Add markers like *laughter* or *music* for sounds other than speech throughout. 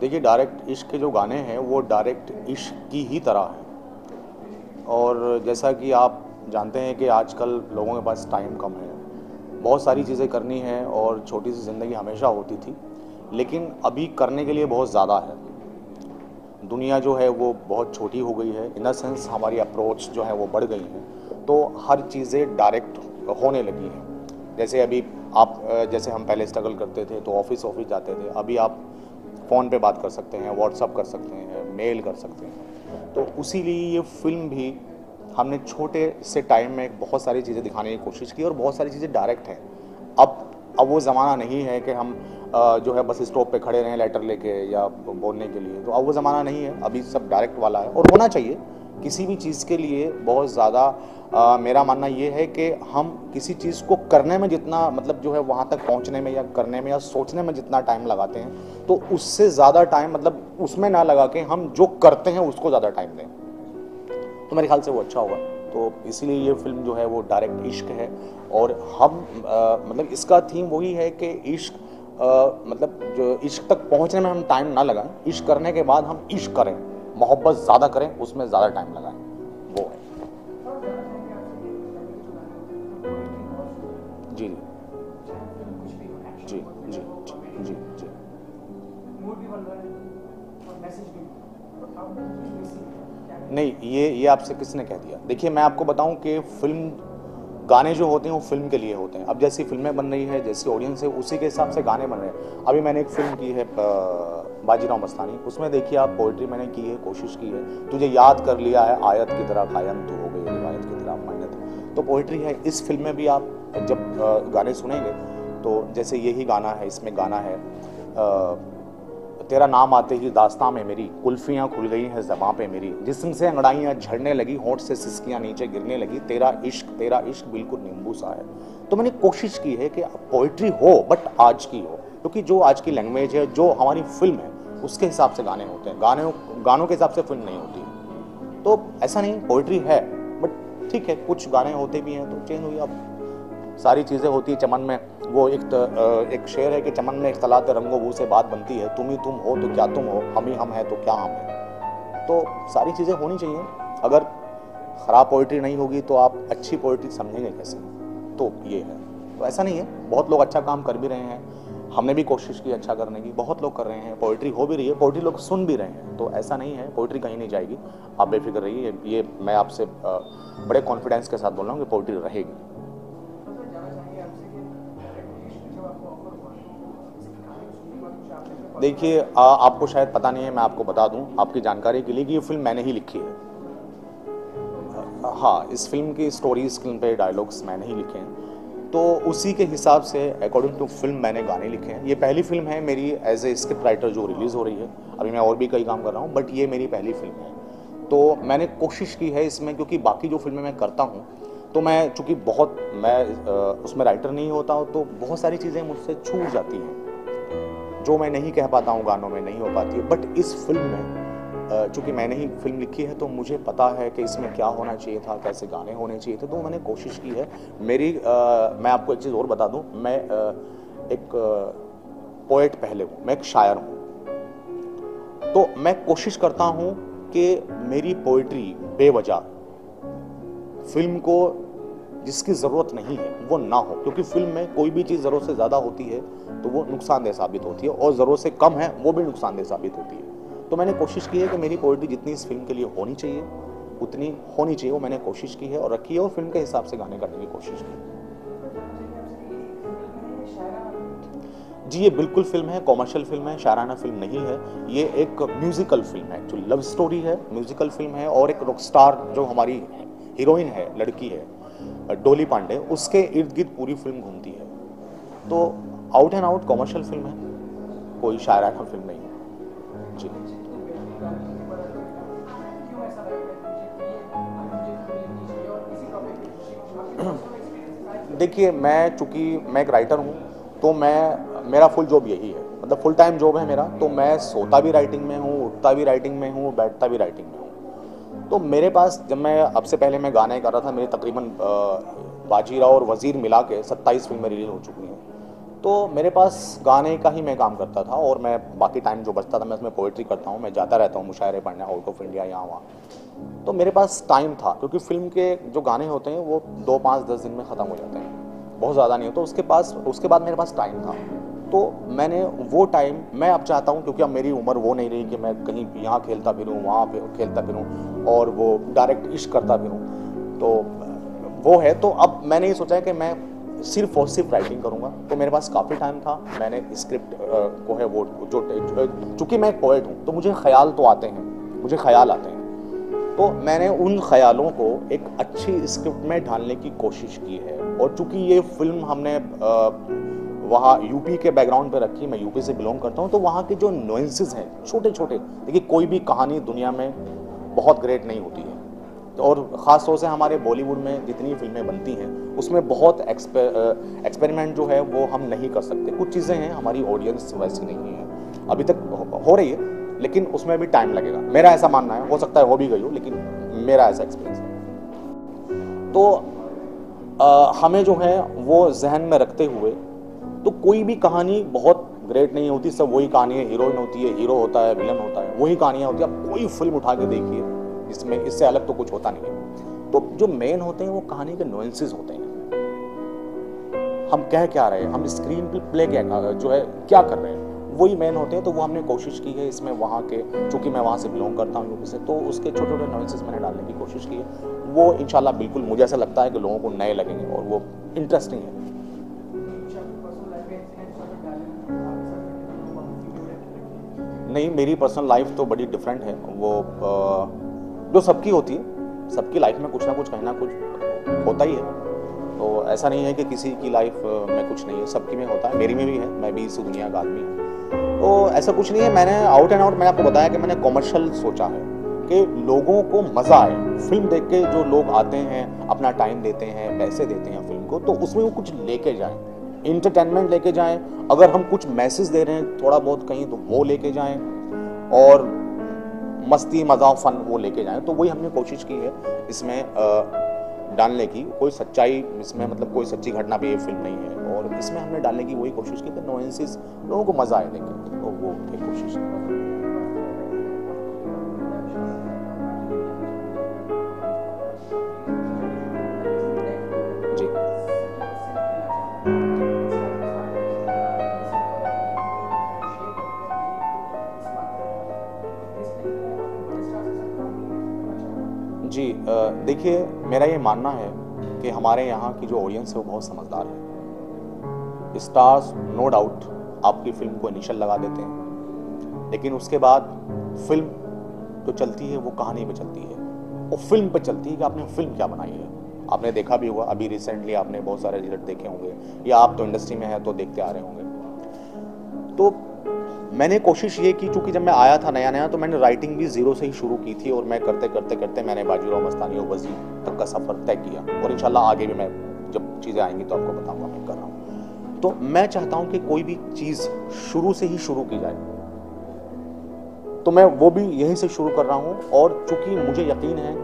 देखिए डायरेक्ट इश्क के जो गाने हैं, वो डायरेक्ट इश्क की ही तरह हैं। और जैसा कि आप जानते हैं कि आजकल लोगों के पास टाइम कम है। बहुत सारी चीज़ें करनी हैं और छोटी सी ज़िंदगी हमेशा होती थी, लेकिन अभी करने के लिए बहुत ज़्यादा है। दुनिया जो है, वो बहुत छोटी हो गई है। इन द सेंस हमारी अप्रोच जो है, वो बढ़ गई हैं। तो हर चीज़ें डायरेक्ट होने लगी हैं। जैसे अभी आप जैसे हम पहले स्ट्रगल करते थे तो ऑफ़िस ऑफ़िस जाते थे, अभी आप फ़ोन पे बात कर सकते हैं व्हाट्सअप कर सकते हैं मेल कर सकते हैं। तो उसी लिए ये फ़िल्म भी हमने छोटे से टाइम में बहुत सारी चीज़ें दिखाने की कोशिश की और बहुत सारी चीज़ें डायरेक्ट हैं। अब अब वो ज़माना नहीं है कि हम जो है बस स्टॉप पे खड़े रहें लेटर लेके या बोलने के लिए। तो अब वो ज़माना नहीं है, अभी सब डायरेक्ट वाला है और होना चाहिए। किसी भी चीज़ के लिए बहुत ज़्यादा मेरा मानना ये है कि हम किसी चीज़ को करने में जितना मतलब जो है वहाँ तक पहुँचने में या करने में या सोचने में जितना टाइम लगाते हैं तो उससे ज़्यादा टाइम मतलब उसमें ना लगा के हम जो करते हैं उसको ज़्यादा टाइम दें। तो मेरे ख्याल से वो अच्छा होगा। तो इसीलिए ये फ़िल्म जो है वो डायरेक्ट इश्क है और हम आ, मतलब इसका थीम वही है कि इश्क मतलब जो इश्क तक पहुँचने में हम टाइम ना लगाएँ। इश्क करने के बाद हम इश्क करें। मोहब्बत ज़्यादा करें, उसमें ज़्यादा टाइम लगाएँ। वो है। जी। जी जी जी जी जी। नहीं, ये ये आपसे किसने कह दिया? देखिए, मैं आपको बताऊँ कि फ़िल्म गाने जो होते हैं वो फ़िल्म के लिए होते हैं। अब जैसी फ़िल्में बन रही है, जैसी ऑडियंस है, उसी के हिसाब से गाने बन रहे हैं। अभी मैंने एक फ़िल्म की है बाजीराव मस्तानी। उसमें देखिए आप पोइट्री मैंने की है, कोशिश की है। तुझे याद कर लिया है, आयत की तरह कायम तो हो गई रिवायत की तरह मान्यत तो पोइट्री है, इस फ़िल्म में भी आप जब गाने सुनेंगे तो जैसे यही गाना है, इसमें गाना है तेरा नाम आते ही दास्तां में मेरी, कुल्फियाँ खुल गई हैं जबां पे मेरी। जिसम से अंगड़ाइयाँ झड़ने लगी, होठ से सिस्कियाँ नीचे गिरने लगी, तेरा इश्क तेरा इश्क बिल्कुल नींबू सा है। तो मैंने कोशिश की है कि पोइट्री हो बट आज की हो, क्योंकि जो आज की लैंग्वेज है, जो हमारी फ़िल्म है, उसके हिसाब से गाने होते हैं। गाने, गानों के हिसाब से फ़िल्म नहीं होती। तो ऐसा नहीं पोइट्री है बट ठीक है, कुछ गाने होते भी हैं तो चेंज हुई अब सारी चीज़ें होती है चमन में। वो एक त, एक शेर है कि चमन में इख्तलात रंगो बू से बात बनती है। तुम ही तुम हो तो क्या तुम हो? हम ही हम हैं तो क्या हम हैं? तो सारी चीज़ें होनी चाहिए। अगर ख़राब पोइट्री नहीं होगी तो आप अच्छी पोइट्री समझेंगे कैसे? तो ये है। तो ऐसा नहीं है। बहुत लोग अच्छा काम कर भी रहे हैं। हमने भी कोशिश की अच्छा करने की। बहुत लोग कर रहे हैं। पोइट्री हो भी रही है। पोइट्री लोग सुन भी रहे हैं। तो ऐसा नहीं है। पोइट्री कहीं नहीं जाएगी। आप बेफिक्र रहिए। ये मैं आपसे बड़े कॉन्फिडेंस के साथ बोल रहा हूँ कि पोइट्री रहेगी। देखिए आपको शायद पता नहीं है, मैं आपको बता दूँ, आपकी जानकारी के लिए कि ये फ़िल्म मैंने ही लिखी है। हाँ इस फ़िल्म की स्टोरी स्क्रीन पे डायलॉग्स मैंने ही लिखे हैं। तो उसी के हिसाब से अकॉर्डिंग टू फ़िल्म मैंने गाने लिखे हैं। ये पहली फ़िल्म है मेरी एज ए स्क्रिप्ट राइटर जो रिलीज़ हो रही है। अभी मैं और भी कई काम कर रहा हूँ बट ये मेरी पहली फ़िल्म है। तो मैंने कोशिश की है इसमें, क्योंकि बाकी जो फ़िल्में मैं करता हूँ तो मैं, चूँकि बहुत, मैं उसमें राइटर नहीं होता हूँ तो बहुत सारी चीज़ें मुझसे छूट जाती हैं। जो मैं नहीं कह पाता हूँ गानों में नहीं हो पाती है। बट इस फ़िल्म में चूँकि मैंने ही फ़िल्म लिखी है तो मुझे पता है कि इसमें क्या होना चाहिए था कैसे गाने होने चाहिए थे तो मैंने कोशिश की है। मेरी आ, मैं आपको एक चीज़ और बता दूँ मैं आ, एक पोइट पहले हूँ मैं एक शायर हूँ। तो मैं कोशिश करता हूँ कि मेरी पोइट्री बेवजह फ़िल्म को जिसकी ज़रूरत नहीं है, वो ना हो। क्योंकि फ़िल्म में कोई भी चीज़ ज़रूरत से ज़्यादा होती है तो वो नुकसानदेह साबित होती है और ज़रूरत से कम है, वो भी नुकसानदेह साबित होती है। तो मैंने कोशिश की है कि मेरी पोइट्री जितनी इस फ़िल्म के लिए होनी चाहिए, उतनी होनी चाहिए, वो मैंने कोशिश की है और रखी है और फ़िल्म के हिसाब से गाने करने की कोशिश की जी, ये बिल्कुल फ़िल्म है कॉमर्शियल फ़िल्म है शाराना फ़िल्म नहीं है। ये एक म्यूजिकल फ़िल्म है, जो लव स्टोरी है म्यूजिकल फ़िल्म है और एक रॉक स्टार जो हमारी हीरोइन है, लड़की है। डोली पांडे, उसके इर्द गिर्द पूरी फ़िल्म घूमती है। तो आउट एंड आउट कॉमर्शियल फ़िल्म है, कोई शायराना फ़िल्म नहीं है। जी। *clears throat* देखिए, मैं चूँकि मैं एक राइटर हूँ तो मैं, मेरा फुल जॉब यही है। मतलब फुल टाइम जॉब है मेरा तो मैं सोता भी राइटिंग में हूँ, उठता भी राइटिंग में हूँ, बैठता भी राइटिंग में हूँ। तो मेरे पास, जब मैं अब से पहले मैं गाने कर रहा था, मेरी तकरीबन बाजीराव और वज़ीर मिला के सत्ताईस फ़िल्में रिलीज़ हो चुकी हैं। तो मेरे पास गाने का ही मैं काम करता था और मैं बाकी टाइम जो बचता था, मैं उसमें पोइट्री करता हूँ, मैं जाता रहता हूँ मुशायरे पढ़ने आउट ऑफ़ इंडिया यहाँ वहाँ। तो मेरे पास टाइम था, क्योंकि फ़िल्म के जो गाने होते हैं, वो दो, पाँच, दस दिन में ख़त्म हो जाते हैं। बहुत ज़्यादा नहीं होता तो उसके पास, उसके बाद मेरे पास टाइम था। तो मैंने वो टाइम मैं अब चाहता हूँ, क्योंकि अब मेरी उम्र वो नहीं रही कि मैं कहीं यहाँ खेलता फिरूँ वहाँ पे खेलता फिरूँ और वो डायरेक्ट इश्क करता फिरूँ तो वो है तो अब मैंने ये सोचा है कि मैं सिर्फ़ और सिर्फ़ राइटिंग करूँगा। तो मेरे पास काफ़ी टाइम था, मैंने स्क्रिप्ट को है वो, जो चूँकि मैं एक पोइट हूँ तो मुझे ख्याल तो आते हैं, मुझे ख्याल आते हैं। तो मैंने उन ख्यालों को एक अच्छी स्क्रिप्ट में ढालने की कोशिश की है, और चूँकि ये फ़िल्म हमने वहाँ यूपी के बैकग्राउंड पे रखी मैं यूपी से बिलोंग करता हूँ तो वहाँ के जो नोइंसेस हैं छोटे छोटे देखिए कोई भी कहानी दुनिया में बहुत ग्रेट नहीं होती है। तो और ख़ास तौर से हमारे बॉलीवुड में जितनी फ़िल्में बनती हैं उसमें बहुत एक्सपर, एक्सपेरिमेंट जो है वो हम नहीं कर सकते। कुछ चीज़ें हैं हमारी ऑडियंस वैसी नहीं है। अभी तक हो रही है लेकिन उसमें भी टाइम लगेगा। मेरा ऐसा मानना है हो सकता है हो भी गई हो लेकिन मेरा ऐसा एक्सपीरियंस है। तो आ, हमें जो है वो जहन में रखते हुए तो कोई भी कहानी बहुत ग्रेट नहीं होती, सब वही कहानी है हीरोइन होती है हीरो होता है विलन होता है, वही कहानियाँ होती है। आप कोई फ़िल्म उठा के देखिए इसमें इससे अलग तो कुछ होता नहीं है। तो जो मेन होते हैं, वो कहानी के नोएंसेज होते हैं। हम कह क्या रहे हैं? हम स्क्रीन पे प्ले क्या जो है, क्या कर रहे हैं? वही मेन होते हैं तो वो हमने कोशिश की है इसमें वहाँ के, चूँकि मैं वहाँ से बिलोंग करता हूँ यूपी से तो उसके छोटे छोटे नॉइसेस मैंने डालने की कोशिश की है। वो इनशाला बिल्कुल मुझे ऐसा लगता है कि लोगों को नए लगेंगे और वो इंटरेस्टिंग है। नहीं, मेरी पर्सनल लाइफ तो बड़ी डिफरेंट है। वो जो सबकी होती है, सबकी लाइफ में कुछ ना कुछ, कहीं ना कुछ होता ही है। तो ऐसा नहीं है कि किसी की लाइफ में कुछ नहीं है। सबकी में होता है, मेरी में भी है, मैं भी इस दुनिया का आदमी हूँ। तो ऐसा कुछ नहीं है। मैंने आउट एंड आउट मैंने आपको बताया कि मैंने कॉमर्शियल सोचा है कि लोगों को मज़ा आए। फ़िल्म देख के जो लोग आते हैं, अपना टाइम देते हैं, पैसे देते हैं फ़िल्म को तो उसमें वो कुछ लेके जाएँ। इंटरटेनमेंट लेके जाएँ। अगर हम कुछ मैसेज दे रहे हैं, थोड़ा बहुत कहीं तो वो लेके जाएँ और मस्ती मज़ाक फन वो लेके जाएँ। तो वही हमने कोशिश की है इसमें डालने की। कोई सच्चाई इसमें मतलब कोई सच्ची घटना भी ये फ़िल्म नहीं है। और इसमें हमने डालने की वही कोशिश की कि नोएंसिस लोगों को मज़ा आए देखें तो वो कोशिश की जी देखिए, मेरा ये मानना है कि हमारे यहाँ की जो ऑडियंस है वो बहुत समझदार है। स्टार्स नो डाउट आपकी फ़िल्म को इनिशियल लगा देते हैं। लेकिन उसके बाद फ़िल्म जो चलती है वो कहानी पे चलती है। वो फ़िल्म पे चलती है कि आपने फ़िल्म क्या बनाई है। आपने देखा भी होगा, अभी रिसेंटली आपने बहुत सारे रिज़ल्ट देखे होंगे। या आप तो इंडस्ट्री में हैं तो देखते आ रहे होंगे। तो मैंने कोशिश ये की, चूँकि जब मैं आया था नया नया तो मैंने राइटिंग भी ज़ीरो से ही शुरू की थी और मैं करते करते करते मैंने बाजीराव मस्तानी और वजी तक का सफ़र तय किया। और इन आगे भी मैं जब चीज़ें आएँगी तो आपको बताऊँगा मैं कर रहा हूँ। तो मैं चाहता हूँ कि कोई भी चीज़ शुरू से ही शुरू की जाए। तो मैं वो भी यहीं से शुरू कर रहा हूँ और चूँकि मुझे यकीन है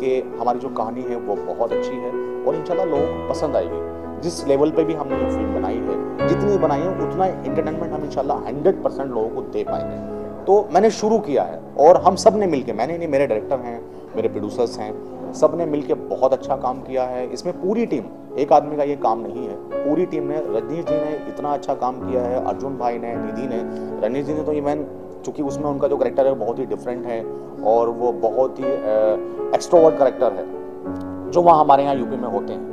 कि हमारी जो कहानी है वो बहुत अच्छी है और इंशाल्लाह लोगों को पसंद आएगी। जिस लेवल पे भी हमने ये फ़िल्म बनाई है, जितनी बनाई है, उतना इंटरटेनमेंट हम इंशाल्लाह हंड्रेड परसेंट लोगों को दे पाएँगे। तो मैंने शुरू किया है और हम सबने मिलकर मैंने नहीं, मेरे डायरेक्टर हैं, मेरे प्रोड्यूसर्स हैं सबने मिलकर बहुत अच्छा काम किया है। इसमें पूरी टीम एक आदमी का ये काम नहीं है। पूरी टीम ने, रजनीश जी ने इतना अच्छा काम किया है, अर्जुन भाई ने, निधि ने। रजनीश जी ने तो इवन चूँकि उसमें उनका जो करेक्टर है बहुत ही डिफरेंट है और वो बहुत ही एक्स्ट्रोवर्ट करेक्टर है, जो वहाँ हमारे यहाँ यूपी में होते हैं।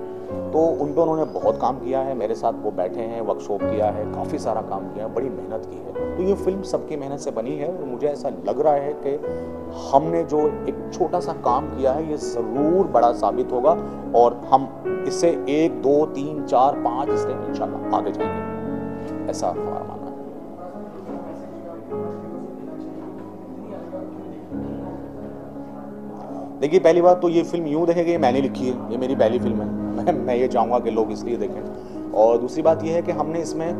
तो उन पर उन्होंने बहुत काम किया है, मेरे साथ वो बैठे हैं वर्कशॉप किया है, काफ़ी सारा काम किया है, बड़ी मेहनत की है। तो ये फ़िल्म सबकी मेहनत से बनी है और मुझे ऐसा लग रहा है कि हमने जो एक छोटा सा काम किया है, ये ज़रूर बड़ा साबित होगा और हम इससे एक, दो, तीन, चार, पाँच स्टेप इंशाल्लाह आगे जाएँगे। ऐसा हमारा मानना देखिए, पहली बात तो ये फ़िल्म यूँ देखेगी मैंने लिखी है, ये मेरी पहली फ़िल्म है। मैं मैं ये चाहूँगा कि लोग इसलिए देखें। और दूसरी बात यह है कि हमने इसमें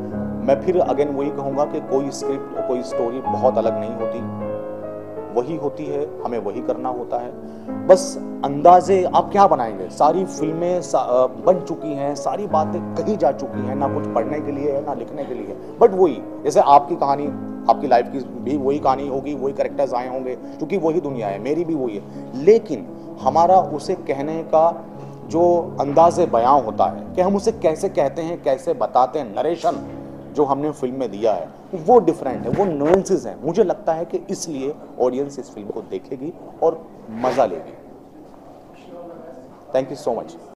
मैं फिर अगेन वही कहूँगा कि कोई स्क्रिप्ट कोई स्टोरी बहुत अलग नहीं होती। वही होती है हमें वही करना होता है। बस अंदाजे आप क्या बनाएँगे? सारी फ़िल्में सा, बन चुकी हैं सारी बातें कही जा चुकी हैं ना कुछ पढ़ने के लिए है ना लिखने के लिए बट वही जैसे आपकी कहानी आपकी लाइफ की भी वही कहानी होगी वही करेक्टर्स आए होंगे क्योंकि वही दुनिया है मेरी भी वही है। लेकिन हमारा उसे कहने का जो अंदाज बयां होता है कि हम उसे कैसे कहते हैं, कैसे बताते हैं नरेशन जो हमने फ़िल्म में दिया है, वो डिफरेंट है, वो नोवेंसेज हैं। मुझे लगता है कि इसलिए ऑडियंस इस फ़िल्म को देखेगी और मज़ा लेगी। Thank you so much